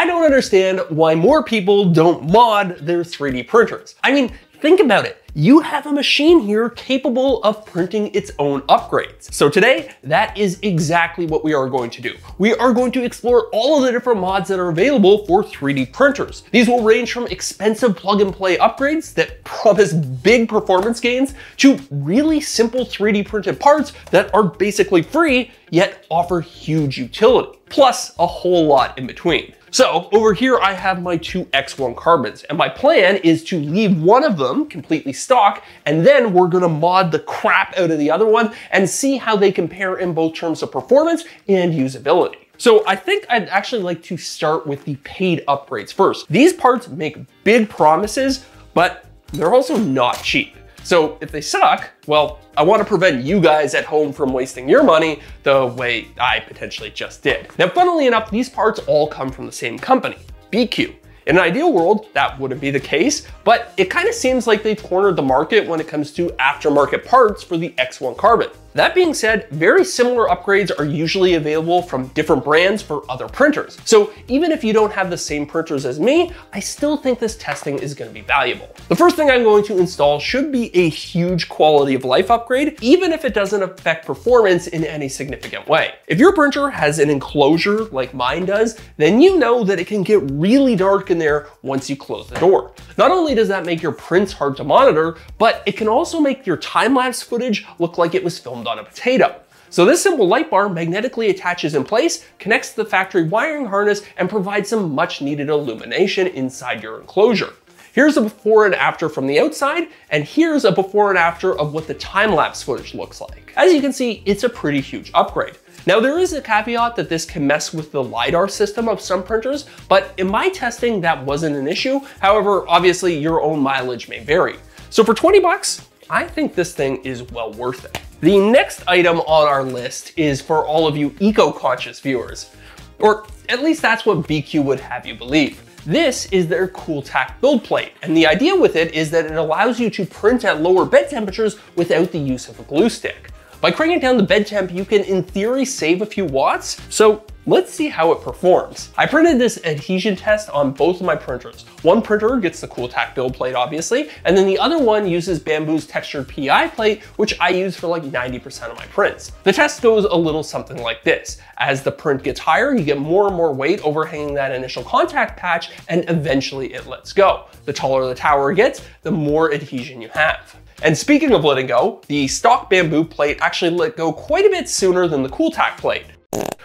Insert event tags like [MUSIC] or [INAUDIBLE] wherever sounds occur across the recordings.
I don't understand why more people don't mod their 3D printers. I mean, think about it you have a machine here capable of printing its own upgrades. So today, that is exactly what we are going to do. We are going to explore all of the different mods that are available for 3D printers. These will range from expensive plug and play upgrades that promise big performance gains to really simple 3D printed parts that are basically free, yet offer huge utility, plus a whole lot in between. So over here, I have my two X1 carbons and my plan is to leave one of them completely stock and then we're gonna mod the crap out of the other one and see how they compare in both terms of performance and usability. So I think I'd actually like to start with the paid upgrades first. These parts make big promises, but they're also not cheap. So if they suck, well, I wanna prevent you guys at home from wasting your money the way I potentially just did. Now, funnily enough, these parts all come from the same company, Biqu. In an ideal world, that wouldn't be the case, but it kind of seems like they've cornered the market when it comes to aftermarket parts for the X1 Carbon. That being said, very similar upgrades are usually available from different brands for other printers. So even if you don't have the same printers as me, I still think this testing is gonna be valuable. The first thing I'm going to install should be a huge quality of life upgrade, even if it doesn't affect performance in any significant way. If your printer has an enclosure like mine does, then you know that it can get really dark in there once you close the door. Not only does that make your prints hard to monitor, but it can also make your time-lapse footage look like it was filmed filmed on a potato. So this simple light bar magnetically attaches in place, connects to the factory wiring harness, and provides some much needed illumination inside your enclosure. Here's a before and after from the outside, and here's a before and after of what the time-lapse footage looks like. As you can see, it's a pretty huge upgrade. Now there is a caveat that this can mess with the LiDAR system of some printers, but in my testing that wasn't an issue. However, obviously your own mileage may vary. So for 20 bucks, I think this thing is well worth it. The next item on our list is for all of you eco-conscious viewers, or at least that's what Biqu would have you believe. This is their Cool Tack build plate, and the idea with it is that it allows you to print at lower bed temperatures without the use of a glue stick. By cranking down the bed temp, you can in theory save a few watts, so Let's see how it performs. I printed this adhesion test on both of my printers. One printer gets the Cool Tack build plate, obviously, and then the other one uses Bambu's textured PI plate, which I use for like 90% of my prints. The test goes a little something like this. As the print gets higher, you get more and more weight overhanging that initial contact patch, and eventually it lets go. The taller the tower gets, the more adhesion you have. And speaking of letting go, the stock Bambu plate actually let go quite a bit sooner than the Cool Tack plate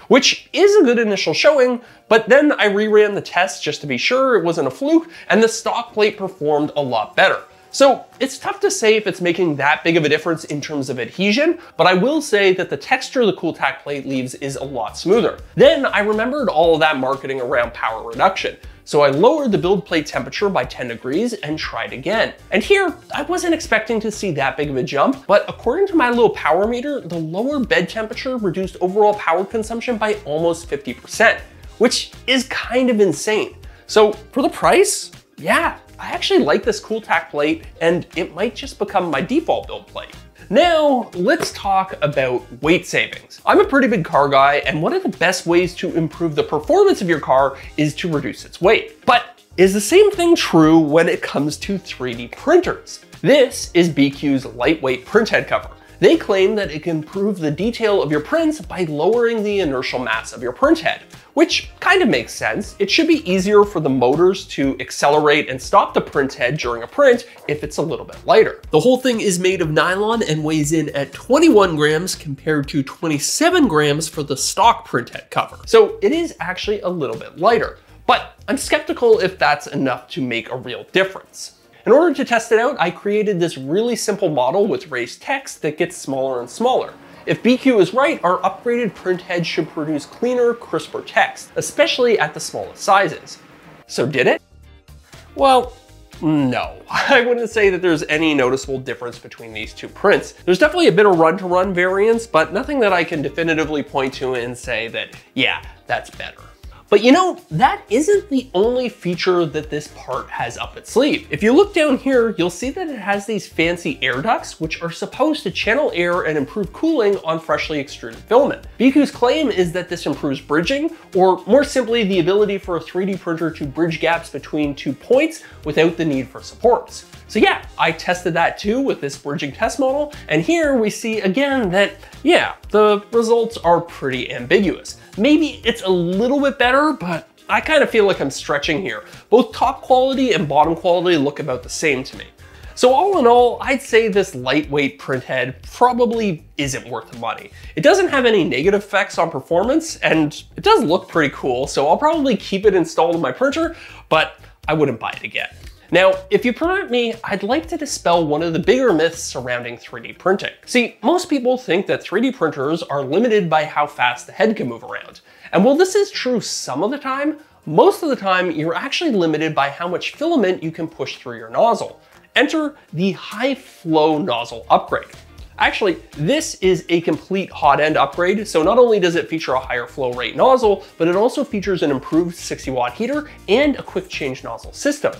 which is a good initial showing, but then I reran the test just to be sure it wasn't a fluke, and the stock plate performed a lot better. So it's tough to say if it's making that big of a difference in terms of adhesion, but I will say that the texture the Cool Tack plate leaves is a lot smoother. Then I remembered all of that marketing around power reduction. So I lowered the build plate temperature by 10 degrees and tried again. And here, I wasn't expecting to see that big of a jump, but according to my little power meter, the lower bed temperature reduced overall power consumption by almost 50%, which is kind of insane. So for the price, yeah, I actually like this cool CoolTact plate and it might just become my default build plate. Now, let's talk about weight savings. I'm a pretty big car guy, and one of the best ways to improve the performance of your car is to reduce its weight. But is the same thing true when it comes to 3D printers? This is Biqu's lightweight printhead cover. They claim that it can improve the detail of your prints by lowering the inertial mass of your printhead, which kind of makes sense. It should be easier for the motors to accelerate and stop the printhead during a print if it's a little bit lighter. The whole thing is made of nylon and weighs in at 21 grams compared to 27 grams for the stock printhead cover. So it is actually a little bit lighter, but I'm skeptical if that's enough to make a real difference. In order to test it out, I created this really simple model with raised text that gets smaller and smaller. If Biqu is right, our upgraded print head should produce cleaner, crisper text, especially at the smallest sizes. So did it? Well, no, [LAUGHS] I wouldn't say that there's any noticeable difference between these two prints. There's definitely a bit of run-to-run -run variance, but nothing that I can definitively point to and say that, yeah, that's better. But you know, that isn't the only feature that this part has up its sleeve. If you look down here, you'll see that it has these fancy air ducts, which are supposed to channel air and improve cooling on freshly extruded filament. Biqu's claim is that this improves bridging, or more simply, the ability for a 3D printer to bridge gaps between two points without the need for supports. So yeah, I tested that too with this bridging test model, and here we see again that, yeah, the results are pretty ambiguous. Maybe it's a little bit better, but I kind of feel like I'm stretching here. Both top quality and bottom quality look about the same to me. So all in all, I'd say this lightweight printhead probably isn't worth the money. It doesn't have any negative effects on performance, and it does look pretty cool, so I'll probably keep it installed in my printer, but I wouldn't buy it again. Now, if you permit me, I'd like to dispel one of the bigger myths surrounding 3D printing. See, most people think that 3D printers are limited by how fast the head can move around. And while this is true some of the time, most of the time you're actually limited by how much filament you can push through your nozzle. Enter the high flow nozzle upgrade. Actually, this is a complete hot end upgrade. So not only does it feature a higher flow rate nozzle, but it also features an improved 60 watt heater and a quick change nozzle system.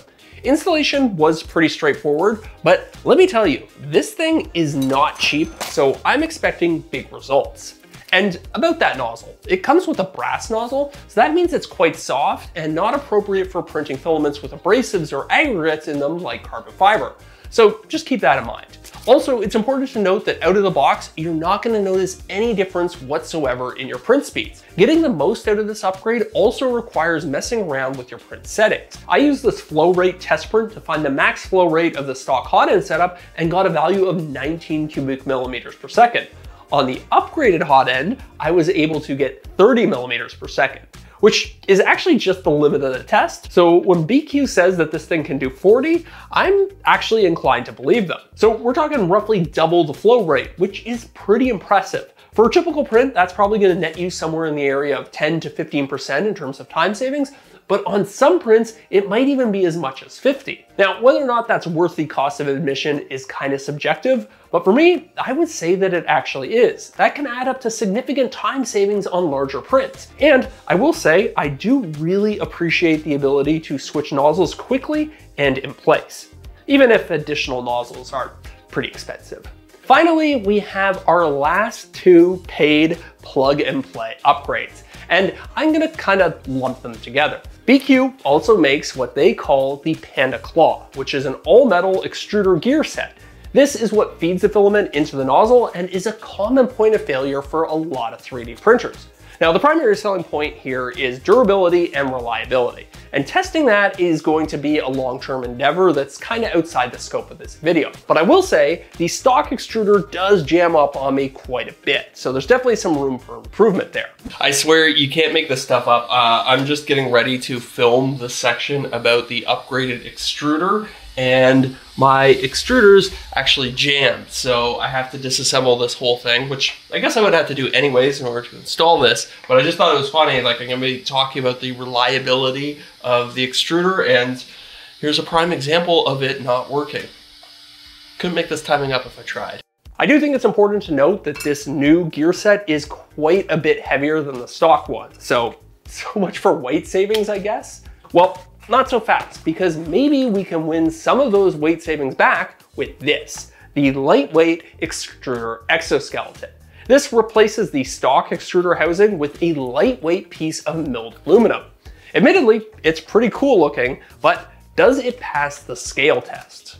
Installation was pretty straightforward, but let me tell you, this thing is not cheap, so I'm expecting big results. And about that nozzle, it comes with a brass nozzle, so that means it's quite soft and not appropriate for printing filaments with abrasives or aggregates in them like carbon fiber. So just keep that in mind. Also, it's important to note that out of the box, you're not gonna notice any difference whatsoever in your print speeds. Getting the most out of this upgrade also requires messing around with your print settings. I used this flow rate test print to find the max flow rate of the stock hot end setup and got a value of 19 cubic millimeters per second. On the upgraded hot end, I was able to get 30 millimeters per second which is actually just the limit of the test. So when Biqu says that this thing can do 40, I'm actually inclined to believe them. So we're talking roughly double the flow rate, which is pretty impressive. For a typical print, that's probably gonna net you somewhere in the area of 10 to 15% in terms of time savings, but on some prints, it might even be as much as 50. Now, whether or not that's worth the cost of admission is kind of subjective, but for me, I would say that it actually is. That can add up to significant time savings on larger prints. And I will say, I do really appreciate the ability to switch nozzles quickly and in place, even if additional nozzles are pretty expensive. Finally, we have our last two paid plug and play upgrades, and I'm gonna kind of lump them together. Biqu also makes what they call the Panda Claw, which is an all-metal extruder gear set. This is what feeds the filament into the nozzle and is a common point of failure for a lot of 3D printers. Now, the primary selling point here is durability and reliability. And testing that is going to be a long-term endeavor that's kind of outside the scope of this video. But I will say the stock extruder does jam up on me quite a bit. So there's definitely some room for improvement there. I swear you can't make this stuff up. Uh, I'm just getting ready to film the section about the upgraded extruder and my extruders actually jammed. So I have to disassemble this whole thing, which I guess I would have to do anyways in order to install this. But I just thought it was funny. Like I'm gonna be talking about the reliability of the extruder and here's a prime example of it not working. Couldn't make this timing up if I tried. I do think it's important to note that this new gear set is quite a bit heavier than the stock one. So, so much for weight savings, I guess. Well, not so fast, because maybe we can win some of those weight savings back with this, the lightweight extruder exoskeleton. This replaces the stock extruder housing with a lightweight piece of milled aluminum. Admittedly, it's pretty cool looking, but does it pass the scale test?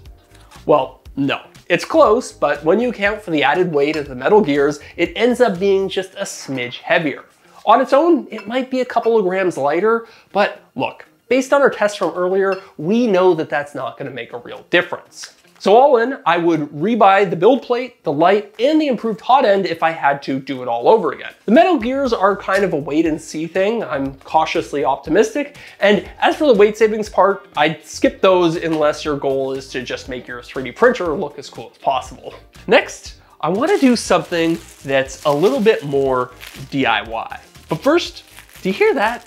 Well, no. It's close, but when you account for the added weight of the metal gears, it ends up being just a smidge heavier. On its own, it might be a couple of grams lighter, but look, Based on our test from earlier, we know that that's not gonna make a real difference. So all in, I would rebuy the build plate, the light, and the improved hot end if I had to do it all over again. The metal gears are kind of a wait and see thing. I'm cautiously optimistic. And as for the weight savings part, I'd skip those unless your goal is to just make your 3D printer look as cool as possible. Next, I wanna do something that's a little bit more DIY. But first, do you hear that?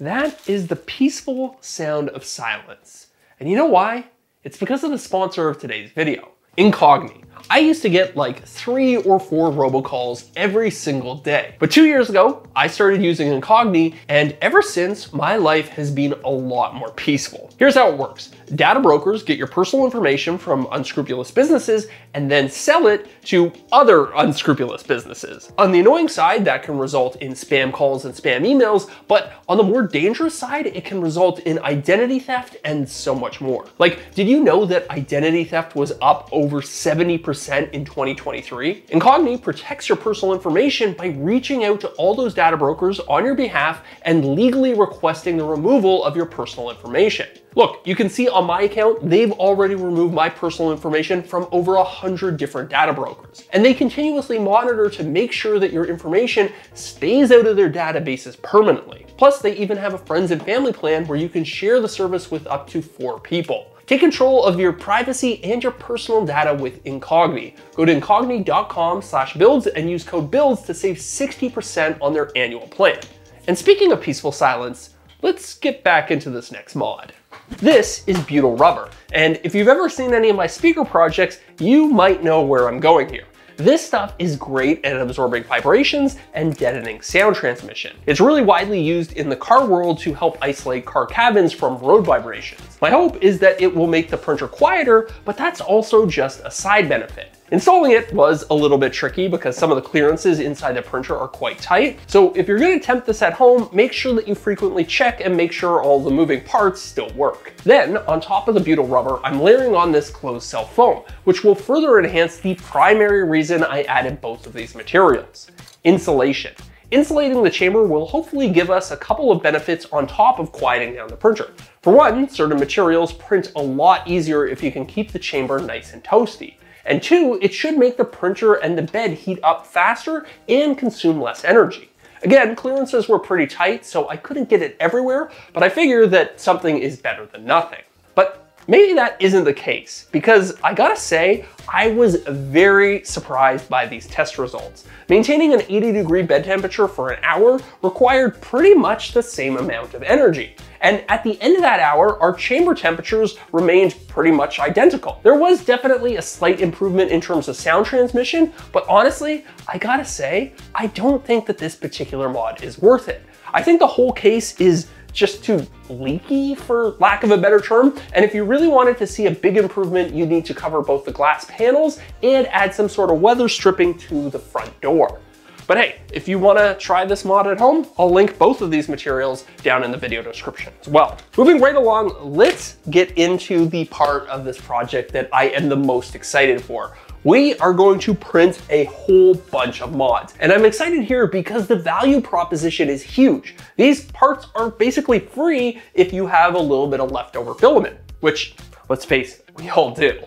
That is the peaceful sound of silence. And you know why? It's because of the sponsor of today's video. Incogni. I used to get like three or four robocalls every single day. But two years ago, I started using Incogni, and ever since, my life has been a lot more peaceful. Here's how it works. Data brokers get your personal information from unscrupulous businesses and then sell it to other unscrupulous businesses. On the annoying side, that can result in spam calls and spam emails, but on the more dangerous side, it can result in identity theft and so much more. Like, did you know that identity theft was up over 70% in 2023. Incogni protects your personal information by reaching out to all those data brokers on your behalf and legally requesting the removal of your personal information. Look, you can see on my account, they've already removed my personal information from over a hundred different data brokers. And they continuously monitor to make sure that your information stays out of their databases permanently. Plus, they even have a friends and family plan where you can share the service with up to four people. Take control of your privacy and your personal data with Incogni. Go to incogni.com slash builds and use code BUILDS to save 60% on their annual plan. And speaking of peaceful silence, let's get back into this next mod. This is butyl rubber, and if you've ever seen any of my speaker projects, you might know where I'm going here. This stuff is great at absorbing vibrations and deadening sound transmission. It's really widely used in the car world to help isolate car cabins from road vibrations. My hope is that it will make the printer quieter, but that's also just a side benefit. Installing it was a little bit tricky because some of the clearances inside the printer are quite tight. So if you're gonna attempt this at home, make sure that you frequently check and make sure all the moving parts still work. Then, on top of the butyl rubber, I'm layering on this closed cell foam, which will further enhance the primary reason I added both of these materials, insulation. Insulating the chamber will hopefully give us a couple of benefits on top of quieting down the printer. For one, certain materials print a lot easier if you can keep the chamber nice and toasty. And two, it should make the printer and the bed heat up faster and consume less energy. Again, clearances were pretty tight, so I couldn't get it everywhere, but I figure that something is better than nothing. But maybe that isn't the case, because I gotta say, I was very surprised by these test results. Maintaining an 80 degree bed temperature for an hour required pretty much the same amount of energy. And at the end of that hour, our chamber temperatures remained pretty much identical. There was definitely a slight improvement in terms of sound transmission, but honestly, I gotta say, I don't think that this particular mod is worth it. I think the whole case is just too leaky for lack of a better term. And if you really wanted to see a big improvement, you need to cover both the glass panels and add some sort of weather stripping to the front door. But hey, if you wanna try this mod at home, I'll link both of these materials down in the video description as well. Moving right along, let's get into the part of this project that I am the most excited for, we are going to print a whole bunch of mods. And I'm excited here because the value proposition is huge. These parts are basically free if you have a little bit of leftover filament, which let's face it, we all do.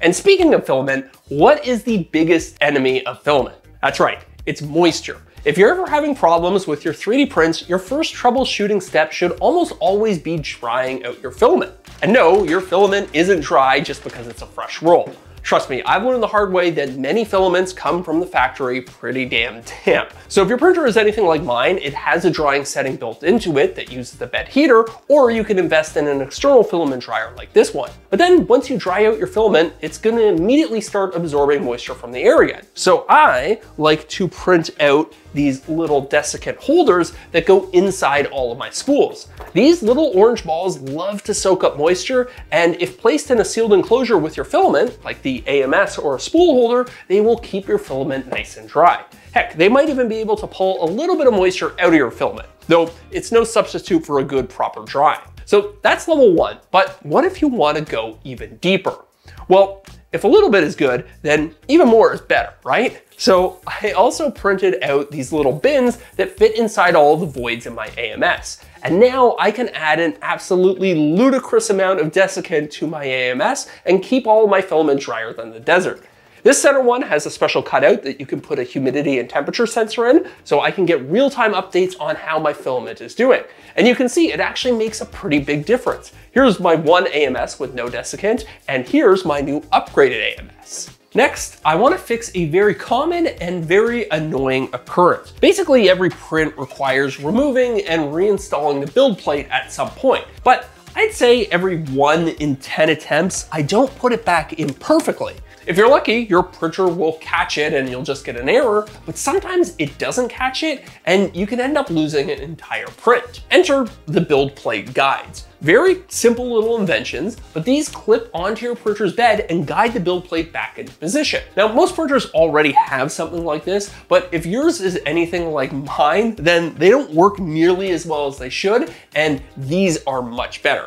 And speaking of filament, what is the biggest enemy of filament? That's right, it's moisture. If you're ever having problems with your 3D prints, your first troubleshooting step should almost always be drying out your filament. And no, your filament isn't dry just because it's a fresh roll. Trust me, I've learned the hard way that many filaments come from the factory pretty damn damp. So if your printer is anything like mine, it has a drying setting built into it that uses the bed heater, or you can invest in an external filament dryer like this one. But then once you dry out your filament, it's gonna immediately start absorbing moisture from the air again. So I like to print out these little desiccant holders that go inside all of my spools. These little orange balls love to soak up moisture, and if placed in a sealed enclosure with your filament, like the AMS or a spool holder, they will keep your filament nice and dry. Heck, they might even be able to pull a little bit of moisture out of your filament, though it's no substitute for a good proper drying. So that's level one, but what if you wanna go even deeper? Well, if a little bit is good, then even more is better, right? So I also printed out these little bins that fit inside all the voids in my AMS. And now I can add an absolutely ludicrous amount of desiccant to my AMS and keep all my filament drier than the desert. This center one has a special cutout that you can put a humidity and temperature sensor in, so I can get real-time updates on how my filament is doing. And you can see it actually makes a pretty big difference. Here's my one AMS with no desiccant, and here's my new upgraded AMS. Next, I wanna fix a very common and very annoying occurrence. Basically, every print requires removing and reinstalling the build plate at some point. But I'd say every one in 10 attempts, I don't put it back in perfectly. If you're lucky, your printer will catch it and you'll just get an error, but sometimes it doesn't catch it and you can end up losing an entire print. Enter the build plate guides. Very simple little inventions, but these clip onto your printer's bed and guide the build plate back into position. Now, most printers already have something like this, but if yours is anything like mine, then they don't work nearly as well as they should, and these are much better.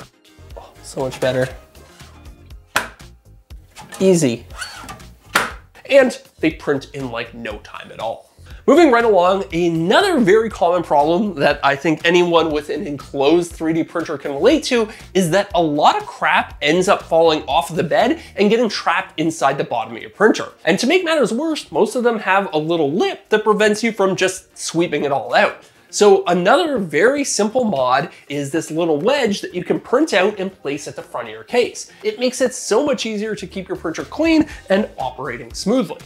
Oh, so much better. Easy. And they print in like no time at all. Moving right along, another very common problem that I think anyone with an enclosed 3D printer can relate to is that a lot of crap ends up falling off the bed and getting trapped inside the bottom of your printer. And to make matters worse, most of them have a little lip that prevents you from just sweeping it all out. So another very simple mod is this little wedge that you can print out and place at the front of your case. It makes it so much easier to keep your printer clean and operating smoothly.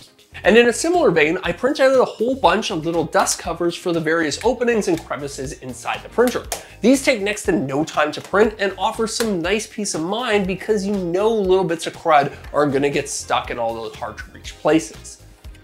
And in a similar vein, I print out a whole bunch of little dust covers for the various openings and crevices inside the printer. These take next to no time to print and offer some nice peace of mind because you know little bits of crud are gonna get stuck in all those hard to reach places.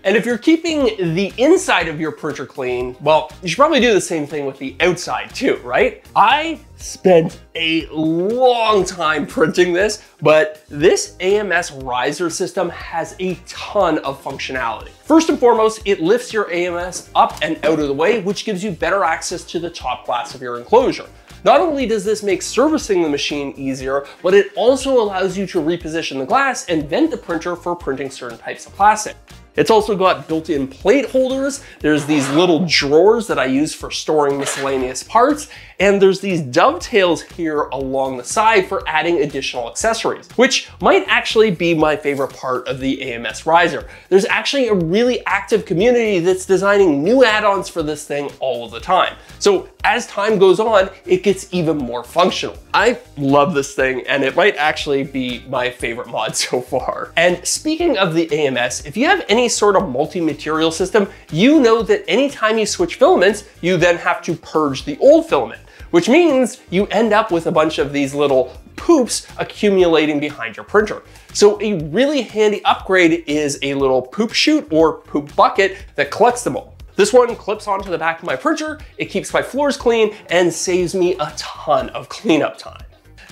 And if you're keeping the inside of your printer clean, well, you should probably do the same thing with the outside too, right? I spent a long time printing this, but this AMS riser system has a ton of functionality. First and foremost, it lifts your AMS up and out of the way, which gives you better access to the top glass of your enclosure. Not only does this make servicing the machine easier, but it also allows you to reposition the glass and vent the printer for printing certain types of plastic. It's also got built-in plate holders. There's these little drawers that I use for storing miscellaneous parts. And there's these dovetails here along the side for adding additional accessories, which might actually be my favorite part of the AMS Riser. There's actually a really active community that's designing new add-ons for this thing all the time. So as time goes on, it gets even more functional. I love this thing and it might actually be my favorite mod [LAUGHS] so far. And speaking of the AMS, if you have any sort of multi-material system, you know that anytime you switch filaments, you then have to purge the old filament which means you end up with a bunch of these little poops accumulating behind your printer. So a really handy upgrade is a little poop chute or poop bucket that collects them all. This one clips onto the back of my printer, it keeps my floors clean, and saves me a ton of cleanup time.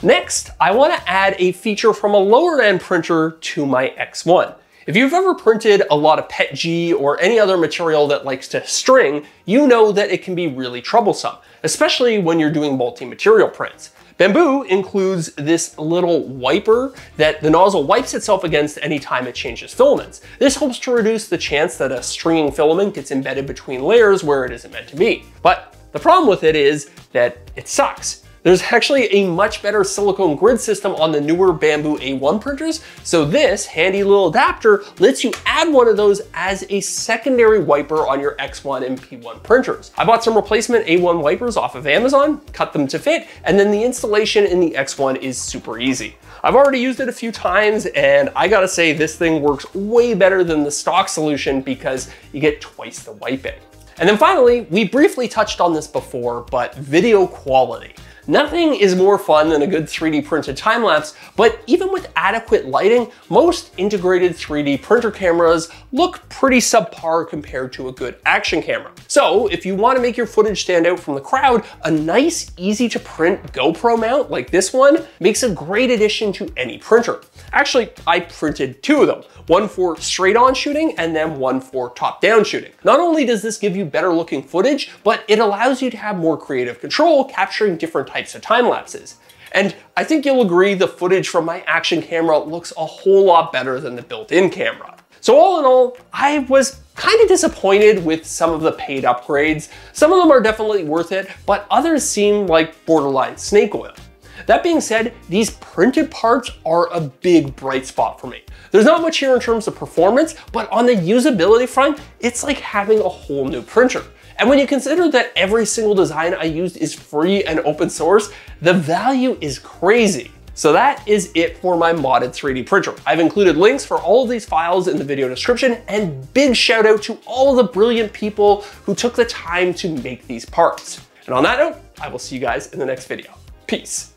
Next, I wanna add a feature from a lower end printer to my X1. If you've ever printed a lot of PETG or any other material that likes to string, you know that it can be really troublesome, especially when you're doing multi-material prints. Bambu includes this little wiper that the nozzle wipes itself against anytime it changes filaments. This helps to reduce the chance that a stringing filament gets embedded between layers where it isn't meant to be. But the problem with it is that it sucks. There's actually a much better silicone grid system on the newer Bambu A1 printers, so this handy little adapter lets you add one of those as a secondary wiper on your X1 and P1 printers. I bought some replacement A1 wipers off of Amazon, cut them to fit, and then the installation in the X1 is super easy. I've already used it a few times and I gotta say this thing works way better than the stock solution because you get twice the wiping. And then finally, we briefly touched on this before, but video quality. Nothing is more fun than a good 3D printed time lapse, but even with adequate lighting, most integrated 3D printer cameras look pretty subpar compared to a good action camera. So if you wanna make your footage stand out from the crowd, a nice, easy to print GoPro mount like this one makes a great addition to any printer. Actually, I printed two of them, one for straight on shooting and then one for top down shooting. Not only does this give you better looking footage, but it allows you to have more creative control capturing different types of time lapses. And I think you'll agree the footage from my action camera looks a whole lot better than the built-in camera. So all in all, I was kind of disappointed with some of the paid upgrades. Some of them are definitely worth it, but others seem like borderline snake oil. That being said, these printed parts are a big bright spot for me. There's not much here in terms of performance, but on the usability front, it's like having a whole new printer. And when you consider that every single design I used is free and open source, the value is crazy. So that is it for my modded 3D printer. I've included links for all of these files in the video description and big shout out to all the brilliant people who took the time to make these parts. And on that note, I will see you guys in the next video. Peace.